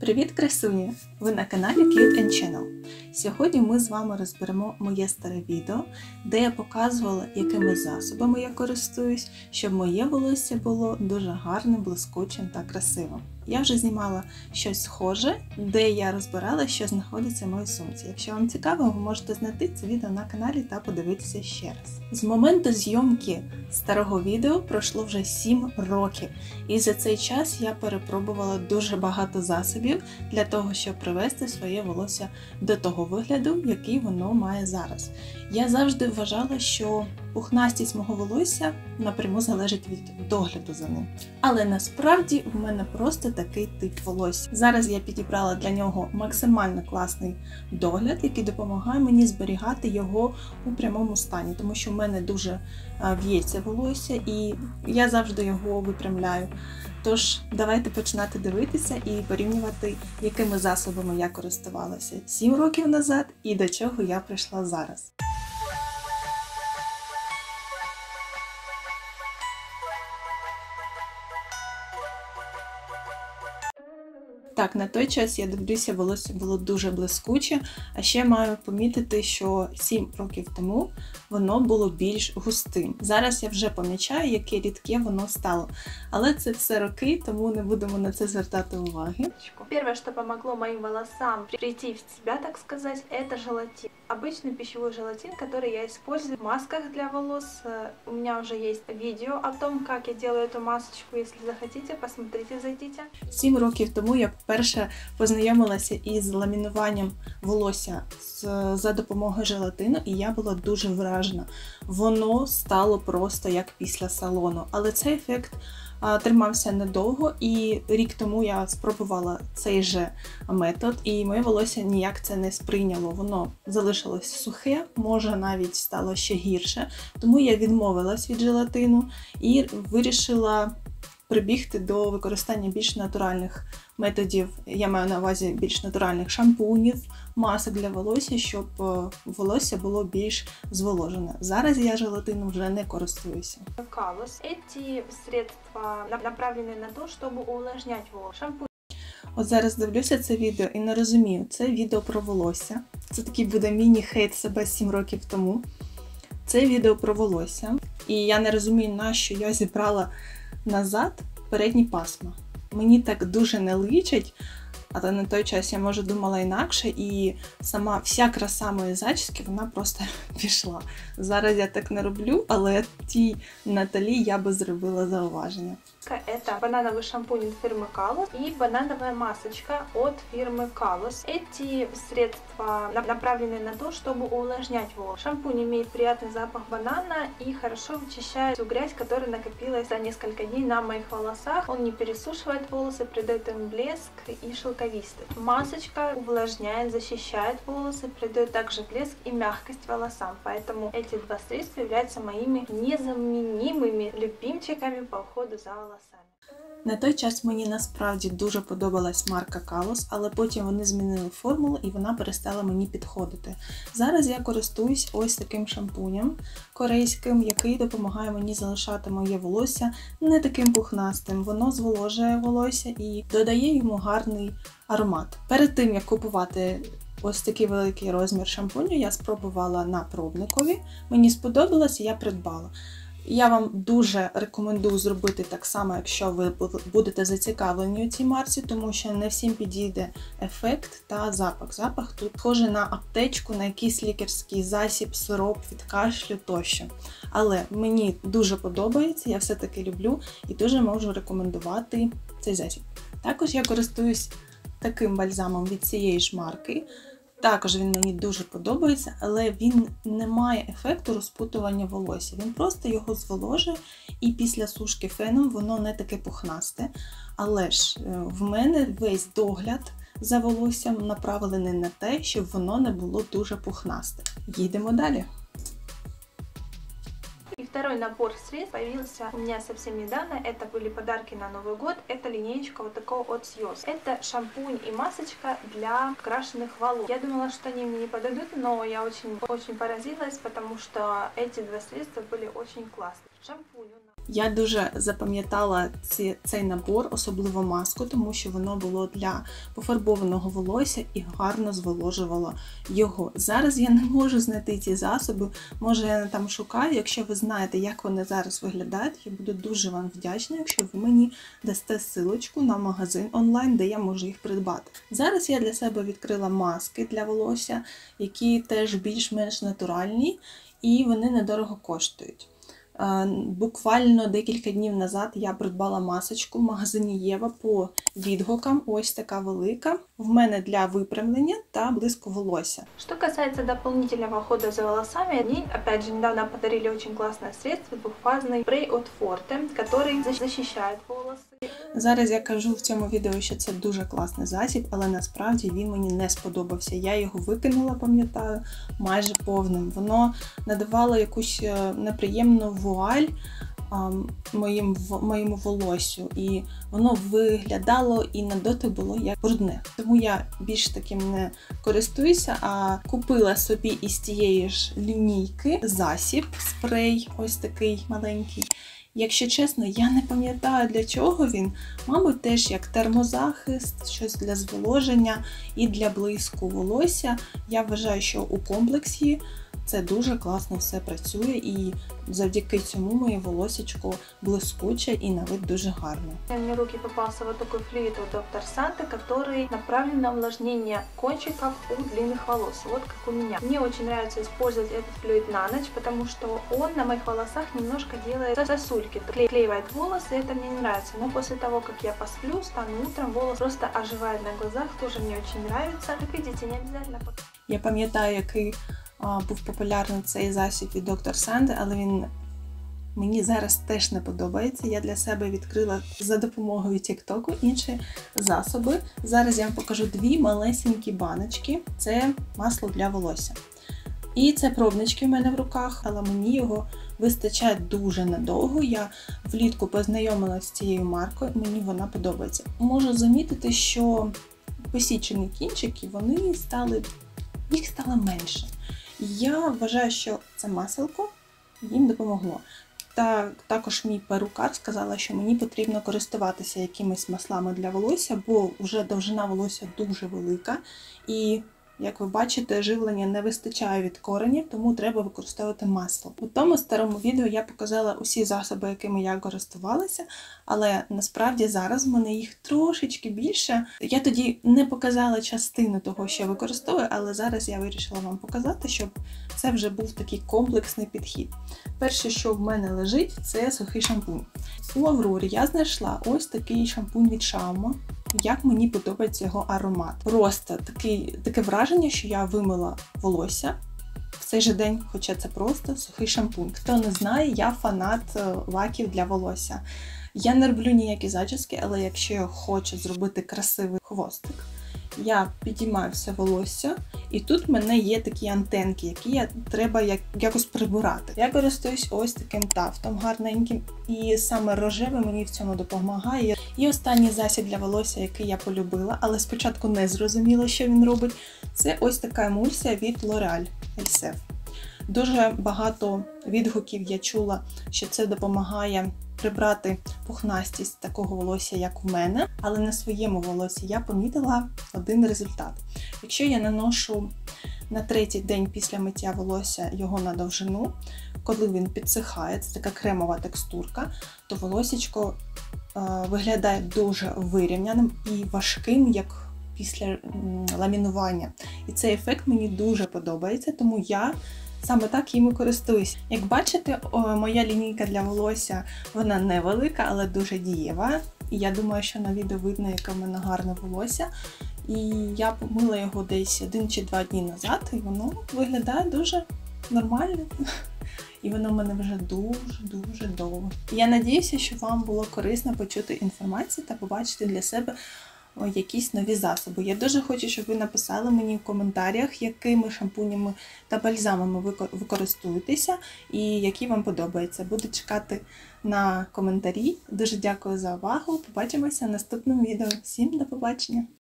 Привіт, красуні! Ви на каналі Cute and Channel. Сьогодні ми з вами розберемо моє старе відео, де я показувала, якими засобами я користуюсь, щоб моє волосся було дуже гарним, блискучим та красивим. Я вже знімала щось схоже, де я розбирала, що знаходиться в моїй сумці. Якщо вам цікаво, ви можете знайти це відео на каналі та подивитися ще раз. З моменту зйомки старого відео пройшло вже 7 років, і за цей час я перепробувала дуже багато засобів для того, щоб привести своє волосся до того вигляду, який воно має зараз. Я завжди вважала, що пухнастість мого волосся напряму залежить від догляду за ним. Але насправді в мене просто такий тип волосся. Зараз я підібрала для нього максимально класний догляд, який допомагає мені зберігати його у прямому стані, тому що в мене дуже в'ється волосся, і я завжди його випрямляю. Тож, давайте починати дивитися і порівнювати, якими засобами я користувалася 7 років назад і до чого я прийшла зараз. Так, на той час я дивлюся, волосся було дуже блискуче, а ще маю помітити, що 7 років тому воно було більш густим. Зараз я вже помічаю, яке рідке воно стало. Але це все роки, тому не будемо на це звертати уваги. Перше, що помогло моїм волосам прийти в себе, так сказати, це желатин Обычный пищевой желатин, который я использую в масках для волос. У меня уже есть видео о том, как я делаю эту масочку. Если захотите, посмотрите, зайдите. 7 років тому я вперше познайомилася із ламінуванням волосся за допомогою желатину, і я була дуже вражена. Воно стало просто як після салону, але цей ефект тримався недовго, і рік тому я спробувала цей же метод, і моє волосся ніяк це не сприйняло. Воно залишилось сухе, може навіть стало ще гірше. Тому я відмовилась від желатину і вирішила прибігти до використання більш натуральних методів. Я маю на увазі більш натуральних шампунів, масок для волосся, щоб е, волосся було більш зволожене. Зараз я желатином вже не користуюся. Калос. Эти средства направлены на то, щоб увлажнять волос. Шампунь От зараз дивлюся це відео і не розумію, це відео про волосся. Це такий буде міні-хейт себе 7 років тому. Це відео про волосся. І я не розумію, на що я зібрала назад передні пасма. Мені так дуже не личить, але на той час я може думала інакше, і сама вся краса моєї зачіски вона просто пішла. Зараз я так не роблю, але тій Наталі я би зробила зауваження. Это банановый шампунь от фирмы Kalos и банановая масочка от фирмы Kalos. Эти средства направлены на то, чтобы увлажнять волосы. Шампунь имеет приятный запах банана и хорошо вычищает всю грязь, которая накопилась за несколько дней на моих волосах. Он не пересушивает волосы, придает им блеск и шелковистость. Масочка увлажняет, защищает волосы, придает также блеск и мягкость волосам. Поэтому эти два средства являются моими незаменимыми любимчиками по уходу за волосами. На той час мені насправді дуже подобалась марка Kalos, але потім вони змінили формулу і вона перестала мені підходити. Зараз я користуюсь ось таким шампунем корейським, який допомагає мені залишати моє волосся не таким пухнастим. Воно зволожує волосся і додає йому гарний аромат. Перед тим як купувати ось такий великий розмір шампуню, я спробувала на пробникові. Мені сподобалось і я придбала. Я вам дуже рекомендую зробити так само, якщо ви будете зацікавлені у цій марці, тому що не всім підійде ефект та запах. Запах тут схожий на аптечку, на якийсь лікарський засіб, сироп від кашлю тощо. Але мені дуже подобається, я все-таки люблю і дуже можу рекомендувати цей засіб. Також я користуюсь таким бальзамом від цієї ж марки. Також він мені дуже подобається, але він не має ефекту розпутування волосся. Він просто його зволожує, і після сушки феном воно не таке пухнасте. Але ж е, в мене весь догляд за волоссям направлений на те, щоб воно не було дуже пухнасте. Їдемо далі. Второй набор средств появился у меня совсем недавно. Это были подарки на Новый год. Это линеечка вот такого от Сьоз. Это шампунь и масочка для крашенных волос. Я думала, что они мне не подойдут, но я очень, очень поразилась, потому что эти два средства были очень классные. Шампунь у нас Я дуже запам'ятала ці, цей набор, особливо маску, тому що воно було для пофарбованого волосся і гарно зволожувало його. Зараз я не можу знайти ці засоби, може я там шукаю. Якщо ви знаєте, як вони зараз виглядають, я буду дуже вам вдячна, якщо ви мені дасте силочку на магазин онлайн, де я можу їх придбати. Зараз я для себе відкрила маски для волосся, які теж більш-менш натуральні і вони недорого коштують. Е, Буквально декілька днів назад я придбала масочку в магазині Єва по відгукам. Ось така велика. В мене для випрямлення та блиску волосся. Что касается дополнительного ухода за волосами, они, опять же, недавно подарили очень классное средство, двухфазный спрей от Forte, который защ- защищает волосы. Зараз я кажу в цьому відео, що це дуже класний засіб, але насправді він мені не сподобався. Я його викинула, пам'ятаю, майже повним. Воно надавало якусь е, неприємну вуаль моїм, моєму волосю, і воно виглядало і на дотик було як брудне. Тому я більш таким не користуюся, а купила собі із тієї ж лінійки засіб, спрей, ось такий маленький. Якщо чесно, я не пам'ятаю для чого він. Мабуть, теж як термозахист, щось для зволоження і для блиску волосся. Я вважаю, що у комплексі це дуже класно все працює, і завдяки цьому моє волосечко блискуче і на вид дуже гарне. Мне в руки попался вот такой флюид от Доктор Санты, который направлен на увлажнение кончиков у длинных волос, вот как у меня. Мне очень нравится использовать этот флюид на ночь, потому что он на моих волосах немножко делает сосульки, кле- клеивает волосы, и это мне не нравится. Но после того, как я посплю, стану утром, волос просто оживает на глазах, тоже мне очень нравится. Как видите, не обязательно пока Я пам'ятаю, який а, був популярний цей засіб від доктор Санди, але він мені зараз теж не подобається. Я для себе відкрила за допомогою Тіктоку інші засоби. Зараз я вам покажу дві малесенькі баночки. Це масло для волосся. І це пробнички в мене в руках, але мені його вистачає дуже надовго. Я влітку познайомилася з цією маркою, мені вона подобається. Можу замітити, що посічені кінчики вони стали їх стало менше. Я вважаю, що це маселко їм допомогло. Та також мій перукар сказала, що мені потрібно користуватися якимись маслами для волосся, бо вже довжина волосся дуже велика. І, як ви бачите, живлення не вистачає від коренів, тому треба використовувати масло. У тому старому відео я показала усі засоби, якими я користувалася, але насправді зараз в мене їх трошечки більше. Я тоді не показала частину того, що я використовую, але зараз я вирішила вам показати, щоб це вже був такий комплексний підхід. Перше, що в мене лежить, це сухий шампунь. У Аврорі я знайшла ось такий шампунь від Шаума. Як мені подобається його аромат. Просто такий, таке враження, що я вимила волосся в цей же день, хоча це просто сухий шампунь. Хто не знає, я фанат е, лаків для волосся. Я не роблю ніякі зачіски, але якщо я хочу зробити красивий хвостик, я підіймаю все волосся, і тут в мене є такі антенки, які я треба як, якось прибирати. Я користуюсь ось таким тафтом гарненьким, і саме рожеве мені в цьому допомагає. І останній засіб для волосся, який я полюбила, але спочатку не зрозуміла, що він робить. Це ось така емульсія від L'Oreal Elsef. Дуже багато відгуків я чула, що це допомагає прибрати пухнастість такого волосся, як у мене, але на своєму волосі я помітила один результат. Якщо я наношу на третій день після миття волосся його на довжину, коли він підсихає, це така кремова текстурка, то волосічко е, виглядає дуже вирівняним і важким, як після ламінування. І цей ефект мені дуже подобається, тому я саме так їм і користуюсь. Як бачите, моя лінійка для волосся вона невелика, але дуже дієва. І я думаю, що на відео видно, яке в мене гарне волосся. І я помила його десь один чи два дні назад, і воно виглядає дуже нормально. І воно в мене вже дуже-дуже довго. Я надіюся, що вам було корисно почути інформацію та побачити для себе якісь нові засоби. Я дуже хочу, щоб ви написали мені в коментарях, якими шампунями та бальзамами ви ко- ви користуєтеся і які вам подобаються. Буду чекати на коментарі. Дуже дякую за увагу. Побачимося в наступному відео. Всім до побачення!